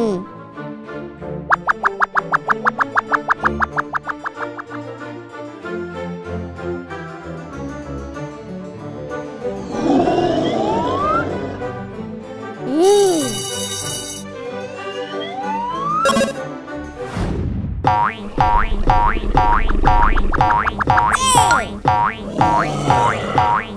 Ừ Boing, boing, boing, boing, boing, boing, boing, boing, boing.